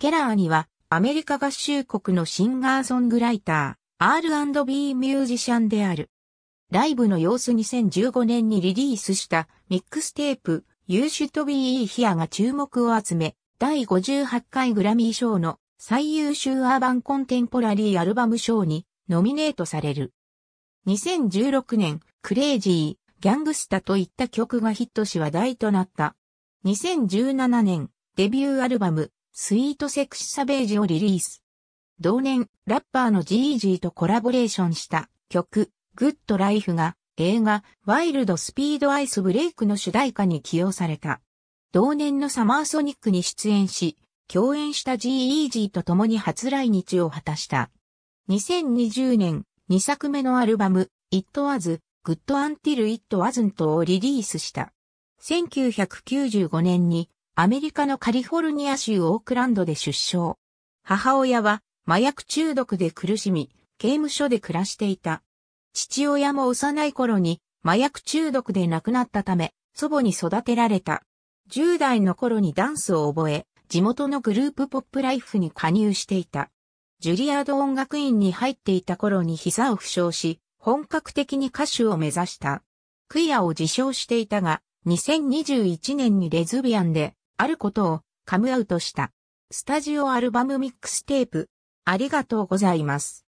ケラーにはアメリカ合衆国のシンガーソングライター、R&B ミュージシャンである。ライブの様子2015年にリリースしたミックステープ You Should Be Here が注目を集め、第58回グラミー賞の最優秀アーバンコンテンポラリーアルバム賞にノミネートされる。2016年、クレイジー、ギャングスタといった曲がヒットし話題となった。2017年、デビューアルバム、スイートセクシサベージをリリース。同年、ラッパーのジージーとコラボレーションした曲、グッドライフが映画、ワイルドスピードアイスブレイクの主題歌に起用された。同年のサマーソニックに出演し、共演した G-Eazy と共に初来日を果たした。2020年、2作目のアルバム、It Was, Good Until It Wasn't をリリースした。1995年にアメリカのカリフォルニア州オークランドで出生。母親は麻薬中毒で苦しみ、刑務所で暮らしていた。父親も幼い頃に麻薬中毒で亡くなったため、祖母に育てられた。10代の頃にダンスを覚え、地元のグループポップライフに加入していた。ジュリアード音楽院に入っていた頃に膝を負傷し、本格的に歌手を目指した。クイアを自称していたが、2021年にレズビアンであることをカムアウトした。スタジオアルバムミックステープ。ありがとうございます。